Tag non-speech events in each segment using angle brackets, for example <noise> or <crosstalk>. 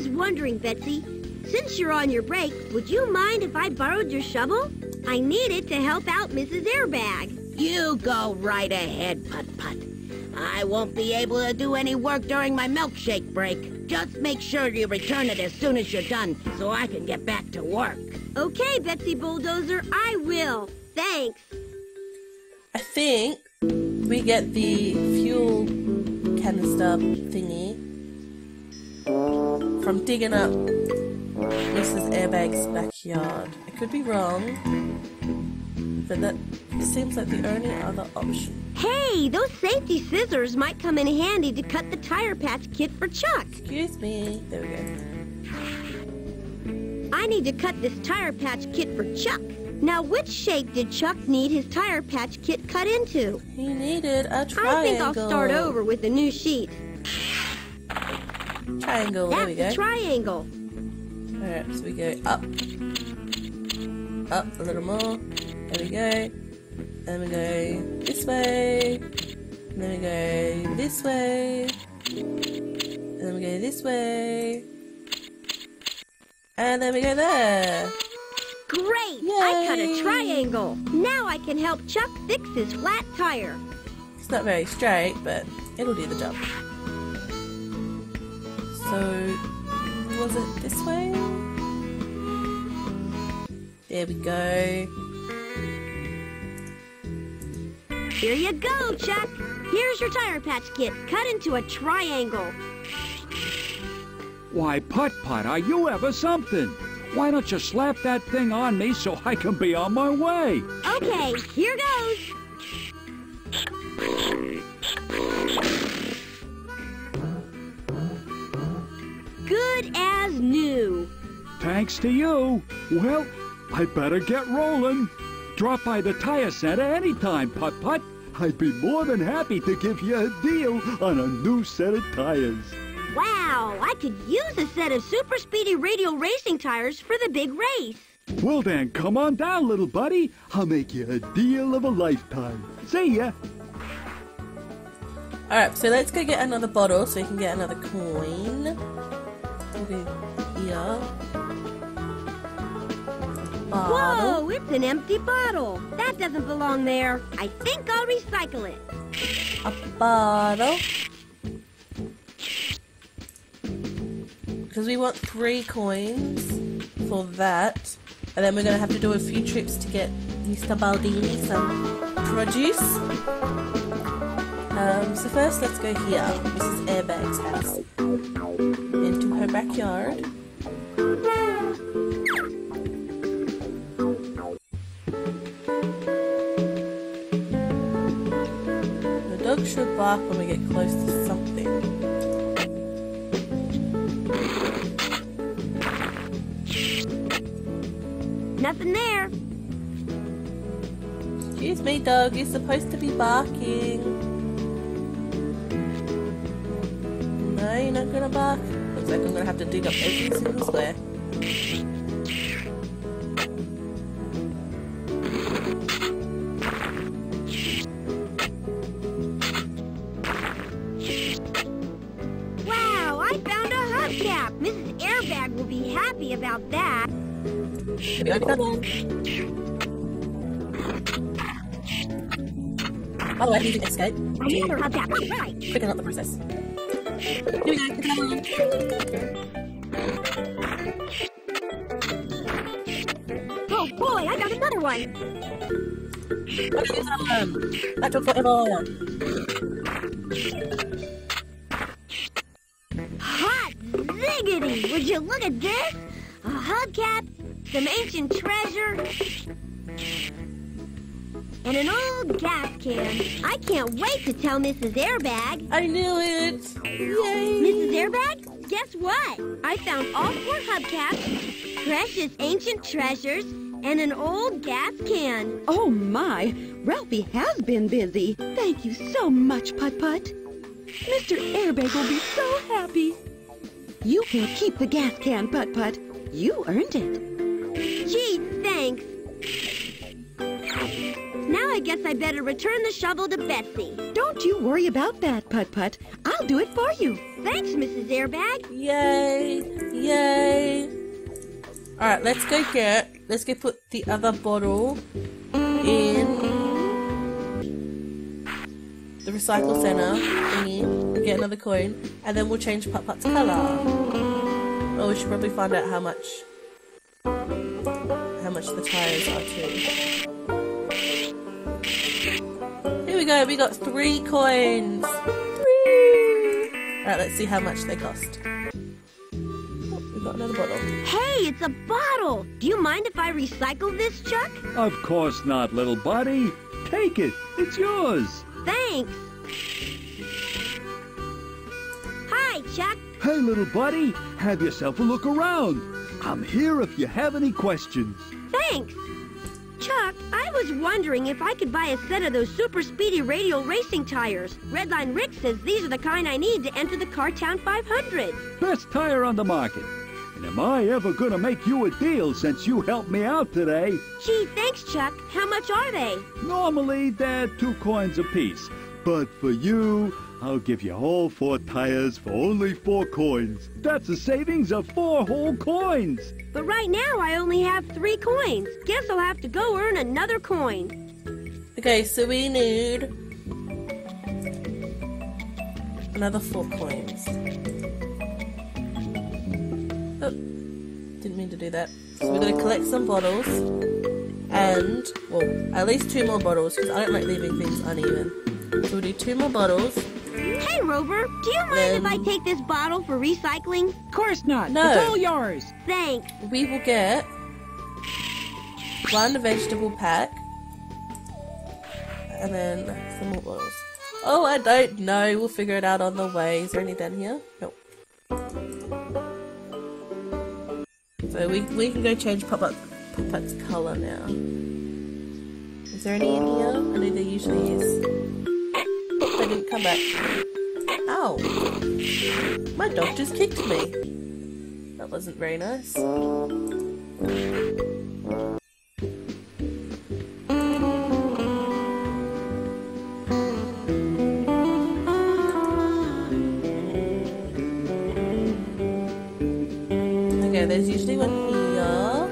was wondering, Betsy, since you're on your break, would you mind if I borrowed your shovel? I need it to help out Mrs. Airbag. You go right ahead, Putt Putt. I won't be able to do any work during my milkshake break. Just make sure you return it as soon as you're done so I can get back to work. Okay, Betsy Bulldozer, I will. Thanks. I think we get the fuel canister thingy from digging up Mrs. Airbag's backyard. I could be wrong, but that seems like the only other option. Hey, those safety scissors might come in handy to cut the tire patch kit for Chuck. Excuse me. There we go. I need to cut this tire patch kit for Chuck. Now, which shape did Chuck need his tire patch kit cut into? He needed a triangle. I think I'll start over with a new sheet. Triangle. there we That's go. triangle. Alright, so we go up. Up a little more. There we go. Then we go this way. And then we go this way. And then we go this way. And then we go there. Great! I cut a triangle. Now I can help Chuck fix his flat tire. It's not very straight, but it'll do the job. So, was it this way? There we go. Here you go, Chuck. Here's your tire patch kit cut into a triangle. Why, Putt Putt, are you ever something? Why don't you slap that thing on me so I can be on my way? Okay, here goes. New. Thanks to you. Well, I better get rolling. Drop by the tire center anytime, Putt Putt. I'd be more than happy to give you a deal on a new set of tires. Wow, I could use a set of super speedy radial racing tires for the big race. Well then, come on down, little buddy. I'll make you a deal of a lifetime. See ya. Alright, so let's go get another bottle so we can get another coin. We'll here. Bottle. Whoa, it's an empty bottle. That doesn't belong there. I think I'll recycle it. A bottle. Because we want three coins for that. And then we're going to have to do a few trips to get Mr. Baldini some produce. Um, so first let's go here, Mrs. Airbag's house. Into her backyard. The dog should bark when we get close to something. Nothing there. Excuse me, dog, you're supposed to be barking. No, you're not gonna bark. Like I'm gonna have to dig up every single square. Wow, I found a hubcap. Mrs. Airbag will be happy about that. Should be only one. By the way, using escape. Another hubcap. All right. Picking up the process. Oh boy, I got another one. Okay, use another one. That took forever. Hot ziggity! Would you look at this? A hubcap, some ancient treasure, and an old gas can. I can't wait to tell Mrs. Airbag. I knew it! Yay! Mrs. Airbag, guess what? I found all four hubcaps, precious ancient treasures, and an old gas can. Oh my, Ralphie has been busy. Thank you so much, Putt Putt. Mr. Airbag will be so happy. You can keep the gas can, Putt Putt. You earned it. I guess I better return the shovel to Betsy. Don't you worry about that, Putt Putt. I'll do it for you. Thanks, Mrs. Airbag. Yay! Yay! Alright, let's go get, let's go put the other bottle in the recycle center thingy, get another coin, and then we'll change Putt Putt's colour. Oh, we should probably find out how much, how much the tires are too. Here we go, we got three coins! Three! Alright, let's see how much they cost. Oh, we got another bottle. Hey, it's a bottle. Do you mind if I recycle this, Chuck? Of course not, little buddy. Take it. It's yours. Thanks. Hi, Chuck. Hey, little buddy. Have yourself a look around. I'm here if you have any questions. Thanks. Chuck, I was wondering if I could buy a set of those super speedy radial racing tires. Redline Rick says these are the kind I need to enter the Cartown 500. Best tire on the market. And am I ever gonna make you a deal since you helped me out today? Gee, thanks, Chuck. How much are they? Normally, they're two coins apiece. But for you, I'll give you all four tires for only four coins. That's a savings of four whole coins. But right now I only have three coins. Guess I'll have to go earn another coin. Okay, so we need another four coins. Oh, didn't mean to do that. So we're gonna collect some bottles and, well, at least two more bottles because I don't like leaving things uneven. So we'll do two more bottles. Hey, Rover, do you mind if I take this bottle for recycling? Of course not. No. It's all yours. Thanks. We will get one vegetable pack and then some more bottles. Oh, I don't know. We'll figure it out on the way. Is there any down here? Nope. So we, we can go change Pop Up Pop Up's colour now. Is there any in here? I know there usually is. They didn't come back. Ow! My dog just kicked me. That wasn't very nice. Okay, there's usually one here.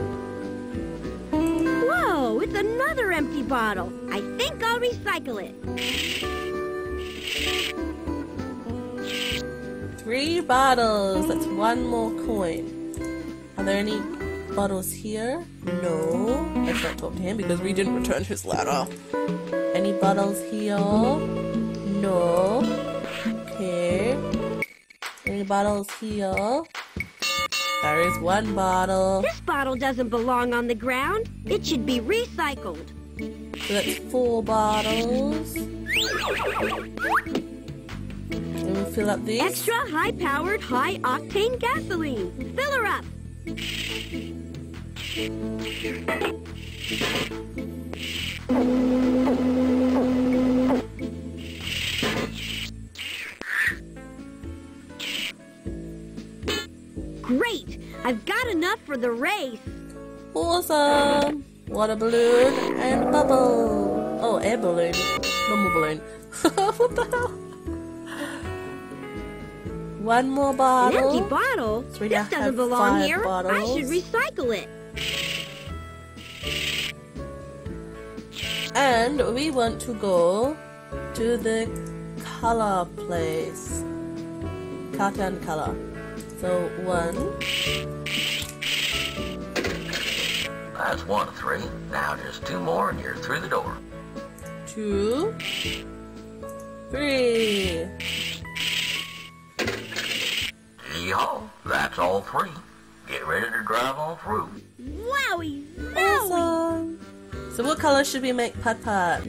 Whoa, it's another empty bottle. I think I'll recycle it. Three bottles. That's one more coin. Are there any bottles here? No. Let's not talk to him because we didn't return his ladder. Any bottles here? No. Okay. Any bottles here? There is one bottle. This bottle doesn't belong on the ground. It should be recycled. So that's four bottles. Fill up these. Extra high-powered, high-octane gasoline. Fill her up. Great! I've got enough for the race. Awesome! Water balloon and bubble. Oh, air balloon. Normal balloon. <laughs> what the hell? One more bottle. An bottle. empty bottle? So this doesn't belong five here. I should recycle it. And we want to go to the color place. Cartoon color. So one, That's one of three. Now just two more and you're through the door. two, three. Yeehaw, that's all three. Get ready to drive on through. Wowie! Awesome. So what color should we make Putt Putt?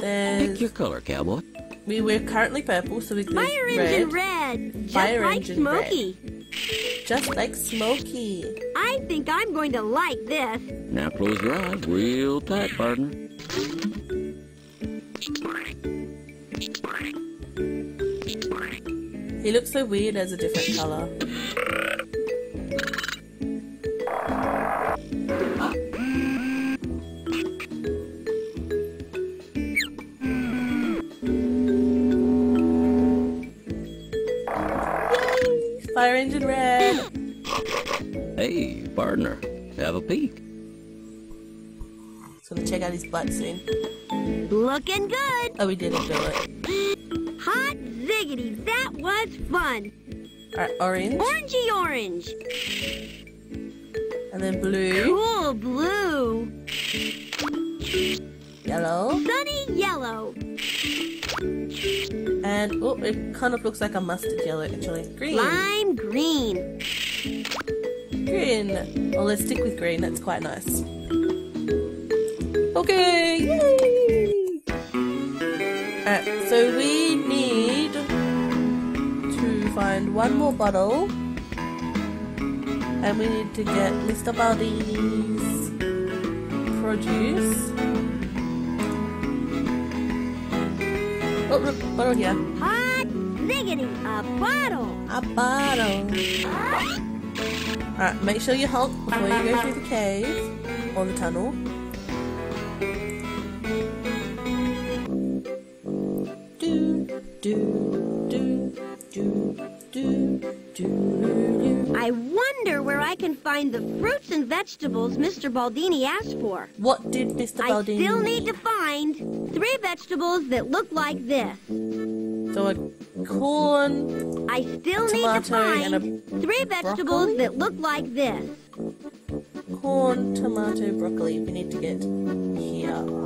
There's Pick your color, cowboy. we we're currently purple, so we can Fire red, engine red! Just Fire like engine red. Smokey. just like Smokey. I think I'm going to like this. Now close your eyes real tight, partner. He looks so weird as a different color. Fire engine red. Hey, partner, have a peek. So gonna check out his butt soon. Looking good. Oh, we didn't do it. That was fun. Alright, orange. Orangey orange. And then blue. Cool blue. Yellow. Sunny yellow. And, oh, it kind of looks like a mustard yellow actually. Green. Lime green. Green. Well, let's stick with green. That's quite nice. Okay. Yay! Alright, so we need one more bottle. And we need to get Mr. Baldini's produce. Oh, look, bottle here. Hot ziggity, a bottle. A bottle. Alright, make sure you honk before you go through the cave or the tunnel. I can find the fruits and vegetables Mr. Baldini asked for. What did Mr. Baldini? I still need to find three vegetables that look like this. So a corn, I still need to Tomato and a find three vegetables broccoli? that look like this. corn, tomato, broccoli. We need to get here.